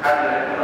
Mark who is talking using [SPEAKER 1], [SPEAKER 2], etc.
[SPEAKER 1] Grazie.